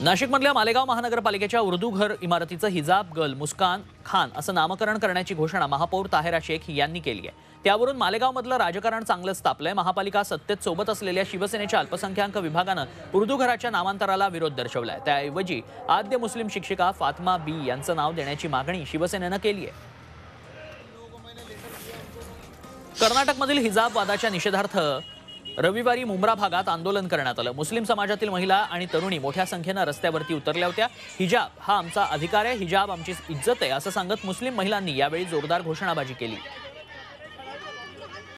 नाशिकमधल्या मालेगाव महानगरपालिकेच्या उर्दू घर इमारतीचं हिजाब गर्ल मुस्कान खान असं नामकरण करण्याची घोषणा महापौर ताहेरा शेख यांनी केली आहे. त्यावरून मालेगावमधलं राजकारण चांगलंच तापलंय. महापालिका सत्तेत सोबत असलेल्या शिवसेनेच्या अल्पसंख्याक विभागानं उर्दू घराच्या नामांतराला विरोध दर्शवलाय. त्याऐवजी आद्य मुस्लिम शिक्षिका फातमा बी यांचं नाव देण्याची मागणी शिवसेनेनं केली आहे. कर्नाटकमधील हिजाब वादाच्या निषेधार्थ रविवारी मुंब्रा भागात आंदोलन करण्यात आलं. मुस्लिम समाजातील महिला आणि तरुणी मोठ्या संख्येनं रस्त्यावरती उतरल्या होत्या. हिजाब हा आमचा अधिकार आहे. हिजाब आमची इज्जत आहे असं सांगत मुस्लिम महिलांनी यावेळी जोरदार घोषणाबाजी केली.